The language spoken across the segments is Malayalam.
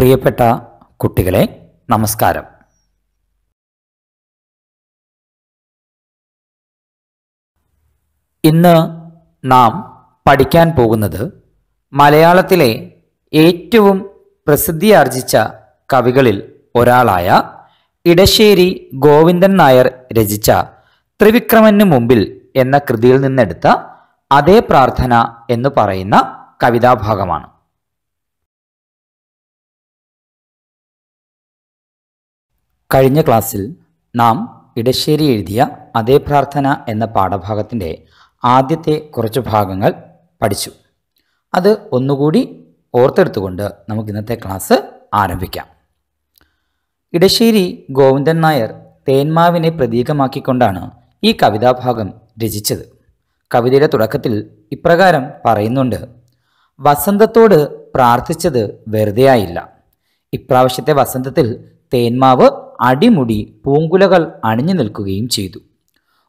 പ്രിയപ്പെട്ട കുട്ടികളെ നമസ്കാരം. ഇന്ന് നാം പഠിക്കാൻ പോകുന്നത് മലയാളത്തിലെ ഏറ്റവും പ്രസിദ്ധിയാർജിച്ച കവികളിൽ ഒരാളായ ഇടശ്ശേരി ഗോവിന്ദൻ നായർ രചിച്ച ത്രിവിക്രമന് മുമ്പിൽ എന്ന കൃതിയിൽ നിന്നെടുത്ത അതേ പ്രാർത്ഥന എന്ന് പറയുന്ന കവിതാഭാഗമാണ്. കഴിഞ്ഞ ക്ലാസ്സിൽ നാം ഇടശ്ശേരി എഴുതിയ അതേ പ്രാർത്ഥന എന്ന പാഠഭാഗത്തിന്റെ ആദ്യത്തെ കുറച്ച് ഭാഗങ്ങൾ പഠിച്ചു. അത് ഒന്നുകൂടി ഓർത്തെടുത്തുകൊണ്ട് നമുക്ക് ഇന്നത്തെ ക്ലാസ് ആരംഭിക്കാം. ഇടശ്ശേരി ഗോവിന്ദൻ നായർ തേന്മാവിനെ പ്രതീകമാക്കിക്കൊണ്ടാണ് ഈ കവിതാഭാഗം രചിച്ചത്. കവിതയുടെ തുടക്കത്തിൽ ഇപ്രകാരം പറയുന്നുണ്ട് വസന്തത്തോട് പ്രാർത്ഥിച്ചത് വെറുതെയായില്ല. ഇപ്രാവശ്യത്തെ വസന്തത്തിൽ തേന്മാവ് അടിമുടി പൂങ്കുലകൾ അണിഞ്ഞു നിൽക്കുകയും ചെയ്തു.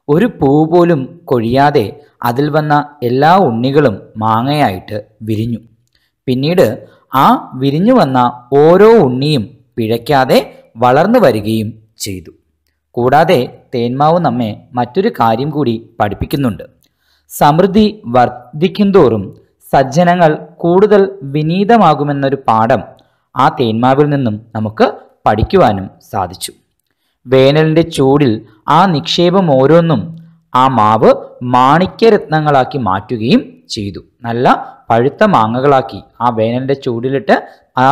ഒരു പൂ പോലും കൊഴിയാതെ അതിൽ വന്ന എല്ലാ ഉണ്ണികളും മാങ്ങയായിട്ട് വിരിഞ്ഞു. പിന്നീട് ആ വിരിഞ്ഞു വന്ന ഓരോ ഉണ്ണിയും പിഴയ്ക്കാതെ വളർന്നു വരികയും ചെയ്തു. കൂടാതെ തേന്മാവ് നമ്മെ മറ്റൊരു കാര്യം കൂടി പഠിപ്പിക്കുന്നുണ്ട്. സമൃദ്ധി വർദ്ധിക്കുന്തോറും സജ്ജനങ്ങൾ കൂടുതൽ വിനീതമാകുമെന്നൊരു പാഠം ആ തേന്മാവിൽ നിന്നും നമുക്ക് പഠിക്കുവാനും സാധിച്ചു. വേനലിന്റെ ചൂടിൽ ആ നിക്ഷേപം ഓരോന്നും ആ മാവ് മാണിക്യരത്നങ്ങളാക്കി മാറ്റുകയും ചെയ്തു. നല്ല പഴുത്ത മാങ്ങകളാക്കി ആ വേനലിന്റെ ചൂടിലിട്ട് ആ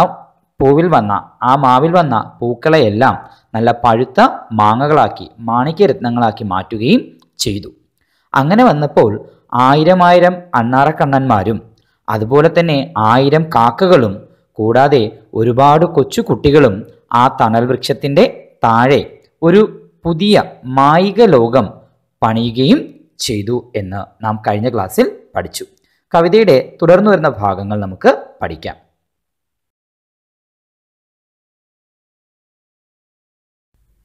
പൂവിൽ വന്ന ആ മാവിൽ വന്ന പൂക്കളെയെല്ലാം നല്ല പഴുത്ത മാങ്ങകളാക്കി മാണിക്യരത്നങ്ങളാക്കി മാറ്റുകയും ചെയ്തു. അങ്ങനെ വന്നപ്പോൾ ആയിരം ആയിരം അണ്ണാറക്കണ്ണന്മാരും അതുപോലെ തന്നെ ആയിരം കാക്കകളും കൂടാതെ ഒരുപാട് കൊച്ചു കുട്ടികളും ആ തണൽ വൃക്ഷത്തിന്റെ താഴെ ഒരു പുതിയ മായിക ലോകം പണിയുകയും ചെയ്തു എന്ന് നാം കഴിഞ്ഞ ക്ലാസ്സിൽ പഠിച്ചു. കവിതയുടെ തുടർന്നു വരുന്ന ഭാഗങ്ങൾ നമുക്ക് പഠിക്കാം.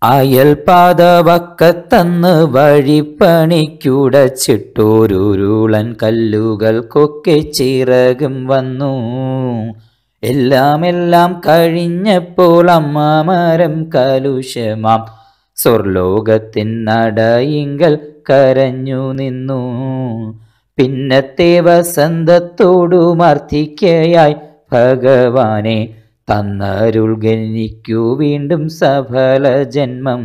അയൽപാതവക്കത്തന്ന് വഴിപ്പണിക്കുടച്ചിട്ടോരുരുളൻ കല്ലുകൾക്കൊക്കെ ചിറകും വന്നു. എല്ലാം എല്ലാം കഴിഞ്ഞപ്പോൾ അമ്മാമരം കലുഷമാം സ്വർലോകത്തിൻ നടയിങ്കൽ കരഞ്ഞു നിന്നു. പിന്നത്തെ വസന്തത്തോടു മർദ്ദിക്കയായി ഭഗവാനെ തന്നരുൾഗനിക്കു വീണ്ടും സഫല ജന്മം.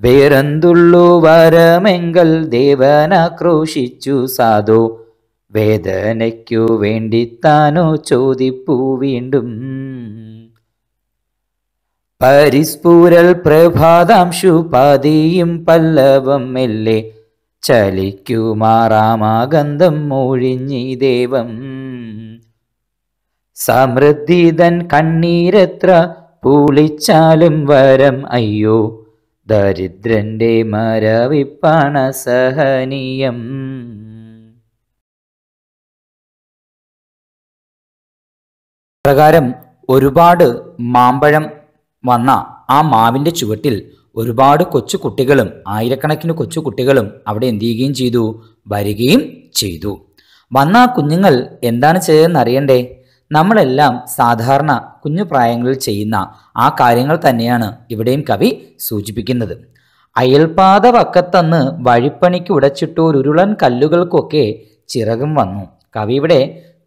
വേറെന്തുള്ളു വരമെങ്കൽ ദേവനാക്രോശിച്ചു സാധു. വേദനയ്ക്കു വേണ്ടി താനോ ചോദിപ്പു വീണ്ടും. പരിസ്പൂരൽ പ്രഭാതാംശു പതിയും പല്ലവം മെല്ലെ ചലിക്കുമാറാമാഗന്ധം മൊഴിഞ്ഞി ദേവം. സമൃദ്ധിതൻ കണ്ണീരത്ര പൂളിച്ചാലും വരം അയ്യോ ദരിദ്രന്റെ മരവിപ്പാണ സഹനീയം. പ്രകാരം ഒരുപാട് മാമ്പഴം വന്ന ആ മാവിന്റെ ചുവട്ടിൽ ഒരുപാട് കൊച്ചു കുട്ടികളും ആയിരക്കണക്കിന് കൊച്ചു കുട്ടികളും അവിടെ എന്ത് ചെയ്യുകയും ചെയ്തു? വരികയും ചെയ്തു. വന്ന ആ കുഞ്ഞുങ്ങൾ എന്താണ് ചെയ്തതെന്ന് അറിയണ്ടേ നമ്മളെല്ലാം സാധാരണ കുഞ്ഞു പ്രായങ്ങളിൽ ചെയ്യുന്ന ആ കാര്യങ്ങൾ തന്നെയാണ് ഇവിടെയും കവി സൂചിപ്പിക്കുന്നത്. അയൽപാത വക്കത്തന്ന് വഴിപ്പണിക്ക് ഉടച്ചിട്ടോരുരുളൻ കല്ലുകൾക്കൊക്കെ ചിറകും വന്നു. കവി ഇവിടെ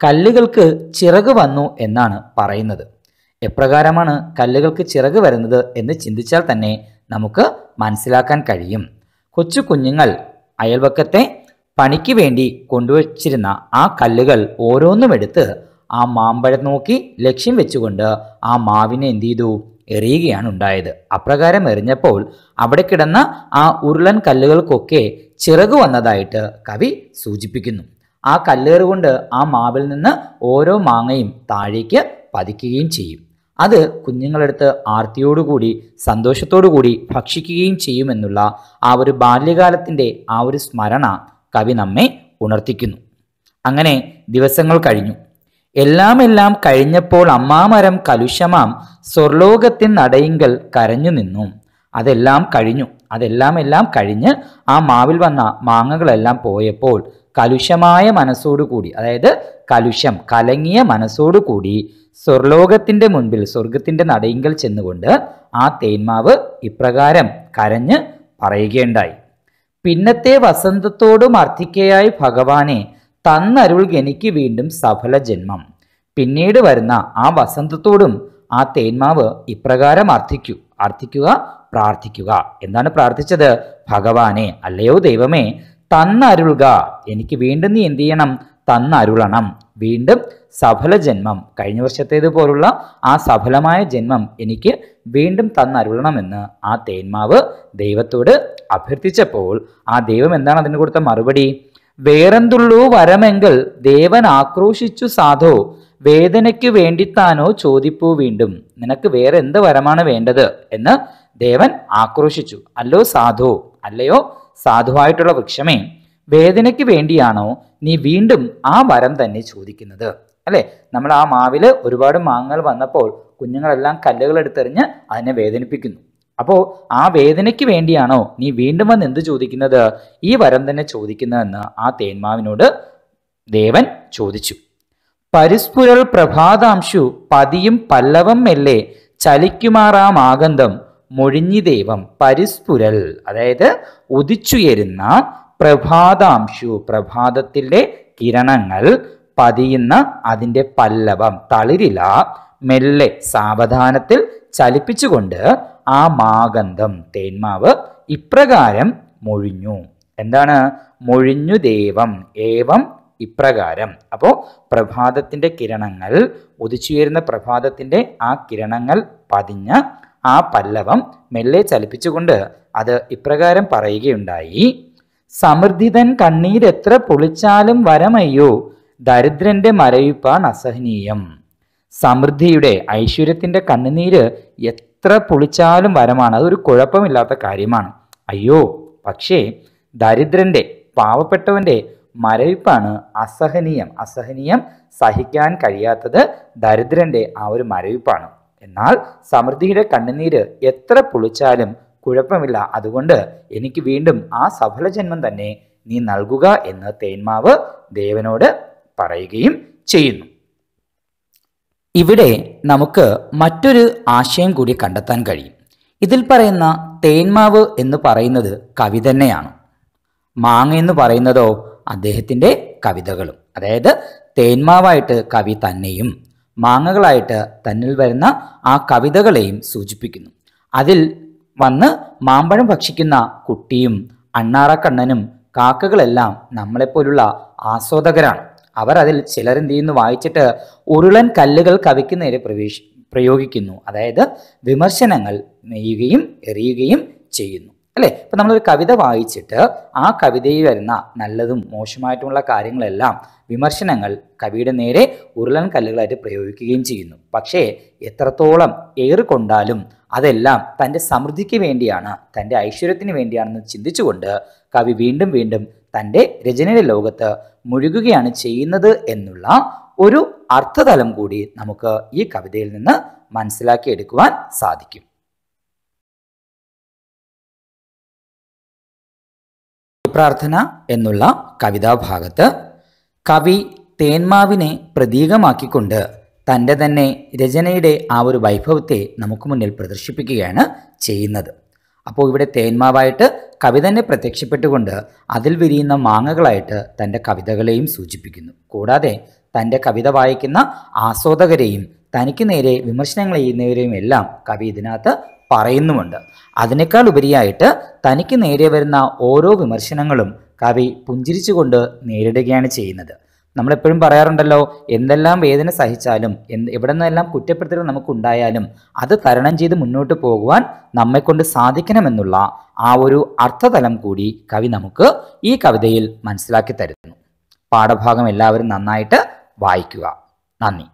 കല്ലുകൾക്ക് ചിറക് വന്നു എന്നാണ് പറയുന്നത്. എപ്രകാരമാണ് കല്ലുകൾക്ക് ചിറക് വരുന്നത് എന്ന് ചിന്തിച്ചാൽ തന്നെ നമുക്ക് മനസ്സിലാക്കാൻ കഴിയും. കൊച്ചു കുഞ്ഞുങ്ങൾ അയൽവക്കത്തെ പണിക്ക് വേണ്ടി കൊണ്ടുവച്ചിരുന്ന ആ കല്ലുകൾ ഓരോന്നും എടുത്ത് ആ മാമ്പഴം നോക്കി ലക്ഷ്യം വെച്ചുകൊണ്ട് ആ മാവിനെ എന്ത് ചെയ്തു? എറിയുകയാണ് ഉണ്ടായത്. അപ്രകാരം എറിഞ്ഞപ്പോൾ അവിടെ കിടന്ന ആ ഉരുളൻ കല്ലുകൾക്കൊക്കെ ചിറക് വന്നതായിട്ട് കവി സൂചിപ്പിക്കുന്നു. ആ കല്ലേറ് കൊണ്ട് ആ മാവിൽ നിന്ന് ഓരോ മാങ്ങയും താഴേക്ക് പതിക്കുകയും ചെയ്യും. അത് കുഞ്ഞുങ്ങളെടുത്ത് ആർത്തിയോടുകൂടി സന്തോഷത്തോടുകൂടി ഭക്ഷിക്കുകയും ചെയ്യുമെന്നുള്ള ആ ഒരു ബാല്യകാലത്തിന്റെ ആ ഒരു സ്മരണ കവി നമ്മെ ഉണർത്തിക്കുന്നു. അങ്ങനെ ദിവസങ്ങൾ കഴിഞ്ഞു. എല്ലാം എല്ലാം കഴിഞ്ഞപ്പോൾ അമ്മാമരം കലുഷമാം സ്വർലോകത്തിൻ നടയിങ്കൽ കരഞ്ഞു നിന്നു. അതെല്ലാം കഴിഞ്ഞു. അതെല്ലാം എല്ലാം കഴിഞ്ഞ് ആ മാവിൽ വന്ന മാങ്ങകളെല്ലാം പോയപ്പോൾ കലുഷമായ മനസ്സോടുകൂടി അതായത് കലുഷം കലങ്ങിയ മനസ്സോടുകൂടി സ്വർലോകത്തിന്റെ മുൻപിൽ സ്വർഗത്തിന്റെ നടയിങ്കൽ ചെന്നുകൊണ്ട് ആ തേന്മാവ് ഇപ്രകാരം കരഞ്ഞ് പറയുകയുണ്ടായി. പിന്നത്തെ വസന്തത്തോടും അർത്ഥിക്കയായി ഭഗവാനെ തന്നരുൾ എനിക്ക് വീണ്ടും സഫല ജന്മം. പിന്നീട് വരുന്ന ആ വസന്തത്തോടും ആ തേന്മാവ് ഇപ്രകാരം അർത്ഥിക്കൂ അർത്ഥിക്കുക പ്രാർത്ഥിക്കുക. എന്താണ് പ്രാർത്ഥിച്ചത്? ഭഗവാനെ അല്ലയോ ദൈവമേ തന്നരുളുക. എനിക്ക് വീണ്ടും നീ എന്ത് ചെയ്യണം തന്നരുളണം. വീണ്ടും സഫല ജന്മം. കഴിഞ്ഞ വർഷത്തേതുപോലുള്ള ആ സഫലമായ ജന്മം എനിക്ക് വീണ്ടും തന്നരുളണമെന്ന് ആ തേന്മാവ് ദൈവത്തോട് അഭ്യർത്ഥിച്ചപ്പോൾ ആ ദൈവം എന്താണ് അതിന് കൊടുത്ത മറുപടി? വേറെന്തുള്ളൂ വരമെങ്കിൽ ദേവൻ ആക്രോശിച്ചു സാധോ? വേദനയ്ക്ക് വേണ്ടിത്താനോ ചോദിപ്പൂ വീണ്ടും. നിനക്ക് വേറെ എന്ത് വരമാണ് വേണ്ടത്? എന്ന് ദേവൻ ആക്രോശിച്ചു. അല്ലോ സാധോ? അല്ലയോ? സാധുവായിട്ടുള്ള വൃക്ഷമേ വേദനയ്ക്ക് വേണ്ടിയാണോ നീ വീണ്ടും ആ വരം തന്നെ ചോദിക്കുന്നത്? അല്ലെ? നമ്മൾ ആ മാവിൽ ഒരുപാട് മാങ്ങകൾ വന്നപ്പോൾ കുഞ്ഞുങ്ങളെല്ലാം കല്ലുകൾ എടുത്തെറിഞ്ഞ് അതിനെ വേദനിപ്പിക്കുന്നു. അപ്പോൾ ആ വേദനയ്ക്ക് വേണ്ടിയാണോ നീ വീണ്ടും വന്ന് എന്ത് ചോദിക്കുന്നത്? ഈ വരം തന്നെ ചോദിക്കുന്നതെന്ന് ആ തേന്മാവിനോട് ദേവൻ ചോദിച്ചു. പരിസ്ഫുരൽ പ്രഭാതാംശു പതിയും പല്ലവം മെല്ലെ ചലിക്കുമാറാം ആഗന്ധം മൊഴിഞ്ഞി ദൈവം പരിസ്ഫുരൽ അതായത് ഉദിച്ചുയരുന്ന പ്രഭാതാംശു പ്രഭാതത്തിന്റെ കിരണങ്ങൾ പതിയുന്ന അതിന്റെ പല്ലവം തളിരില മെല്ലെ സാവധാനത്തിൽ ചലിപ്പിച്ചുകൊണ്ട് ആ മാഗന്ധം തേന്മാവ് ഇപ്രകാരം മൊഴിഞ്ഞു. എന്താണ്? മൊഴിഞ്ഞു ദേവം ഏവം ഇപ്രകാരം. അപ്പോൾ പ്രഭാതത്തിന്റെ കിരണങ്ങൾ ഉദിച്ചുയരുന്ന പ്രഭാതത്തിന്റെ ആ കിരണങ്ങൾ പതിഞ്ഞ ആ പല്ലവം മെല്ലെ ചലിപ്പിച്ചുകൊണ്ട് അത് ഇപ്രകാരം പറയുകയുണ്ടായി. സമൃദ്ധിതൻ കണ്ണീരെത്ര പൊളിച്ചാലും വരമയ്യോ ദരിദ്രന്റെ മരയിപ്പാൻ അസഹനീയം. സമൃദ്ധിയുടെ ഐശ്വര്യത്തിന്റെ കണ്ണുനീര് എത്ര പൊളിച്ചാലും വരമാണ്. അതൊരു കുഴപ്പമില്ലാത്ത കാര്യമാണ്. അയ്യോ പക്ഷേ ദരിദ്രന്റെ പാവപ്പെട്ടവന്റെ മരവിപ്പാണ് അസഹനീയം. അസഹനീയം സഹിക്കാൻ കഴിയാത്തത് ദരിദ്രന്റെ ആ ഒരു മരവിപ്പാണ് എന്നാൽ സമൃദ്ധിയുടെ കണ്ണുനീര് എത്ര പൊളിച്ചാലും കുഴപ്പമില്ല. അതുകൊണ്ട് എനിക്ക് വീണ്ടും ആ സഫല ജന്മം തന്നെ നീ നൽകുക എന്ന് തേന്മാവ് ദേവനോട് പറയുകയും ചെയ്യുന്നു. ഇവിടെ നമുക്ക് മറ്റൊരു ആശയം കൂടി കണ്ടെത്താൻ കഴിയും. ഇതിൽ പറയുന്ന തേന്മാവ് എന്ന് പറയുന്നത് കവി തന്നെയാണ്. മാങ്ങ എന്ന് പറയുന്നതോ അദ്ദേഹത്തിന്റെ കവിതകളും. അതായത് തേന്മാവായിട്ട് കവി തന്നെയും മാങ്ങകളായിട്ട് തന്നിൽ വരുന്ന ആ കവിതകളെയും സൂചിപ്പിക്കുന്നു. അതിൽ വന്ന് മാമ്പഴം ഭക്ഷിക്കുന്ന കുട്ടിയും അണ്ണാറക്കണ്ണനും കാക്കകളെല്ലാം നമ്മളെപ്പോലുള്ള ആസ്വാദകരാണ്. അവർ അതിൽ ചിലർ എന്ത് ചെയ്യുന്നു വായിച്ചിട്ട് ഉരുളൻ കല്ലുകൾ കവിക്ക് നേരെ പ്രവേശി പ്രയോഗിക്കുന്നു. അതായത് വിമർശനങ്ങൾ നെയ്യുകയും എറിയുകയും ചെയ്യുന്നു. അല്ലേ? ഇപ്പം നമ്മളൊരു കവിത വായിച്ചിട്ട് ആ കവിതയിൽ വരുന്ന നല്ലതും മോശമായിട്ടുമുള്ള കാര്യങ്ങളെല്ലാം വിമർശനങ്ങൾ കവിയുടെ നേരെ ഉരുളൻ കല്ലുകളായിട്ട് പ്രയോഗിക്കുകയും ചെയ്യുന്നു. പക്ഷേ എത്രത്തോളം ഏറിക്കൊണ്ടാലും അതെല്ലാം തന്റെ സമൃദ്ധിക്ക് വേണ്ടിയാണ് തന്റെ ഐശ്വര്യത്തിന് വേണ്ടിയാണെന്ന് ചിന്തിച്ചുകൊണ്ട് കവി വീണ്ടും വീണ്ടും തന്റെ രചനയുടെ ലോകത്ത് മുഴുകുകയാണ് ചെയ്യുന്നത് എന്നുള്ള ഒരു അർത്ഥതലം കൂടി നമുക്ക് ഈ കവിതയിൽ നിന്ന് മനസ്സിലാക്കിയെടുക്കുവാൻ സാധിക്കും. പ്രാർത്ഥന എന്നുള്ള കവിതാഭാഗത്ത് കവി തേന്മാവിനെ പ്രതീകമാക്കിക്കൊണ്ട് തന്റെ തന്നെ രചനയുടെ ആ ഒരു വൈഭവത്തെ നമുക്ക് മുന്നിൽ പ്രദർശിപ്പിക്കുകയാണ് ചെയ്യുന്നത്. അപ്പോൾ ഇവിടെ തേന്മാവായിട്ട് കവി തന്നെ പ്രത്യക്ഷപ്പെട്ടുകൊണ്ട് അതിൽ വിരിയുന്ന മാങ്ങകളായിട്ട് തന്റെ കവിതകളെയും സൂചിപ്പിക്കുന്നു. കൂടാതെ തന്റെ കവിത വായിക്കുന്ന ആസ്വാദകരെയും തനിക്ക് നേരെ വിമർശനങ്ങൾ ചെയ്യുന്നവരെയും എല്ലാം കവി ഇതിനകത്ത് പറയുന്നുമുണ്ട്. അതിനേക്കാൾ ഉപരിയായിട്ട് തനിക്ക് നേരെ വരുന്ന ഓരോ വിമർശനങ്ങളും കവി പുഞ്ചിരിച്ചുകൊണ്ട് നേരിടുകയാണ് ചെയ്യുന്നത്. നമ്മളെപ്പോഴും പറയാറുണ്ടല്ലോ എന്തെല്ലാം വേദന സഹിച്ചാലും എന്ത് എവിടെ നിന്നെല്ലാം കുറ്റപ്പെടുത്തലുകൾ നമുക്കുണ്ടായാലും അത് തരണം ചെയ്ത് മുന്നോട്ട് പോകുവാൻ നമ്മെക്കൊണ്ട് സാധിക്കണമെന്നുള്ള ആ ഒരു അർത്ഥതലം കൂടി കവി നമുക്ക് ഈ കവിതയിൽ മനസ്സിലാക്കി തരുന്നു. പാഠഭാഗം എല്ലാവരും നന്നായിട്ട് വായിക്കുക. നന്ദി.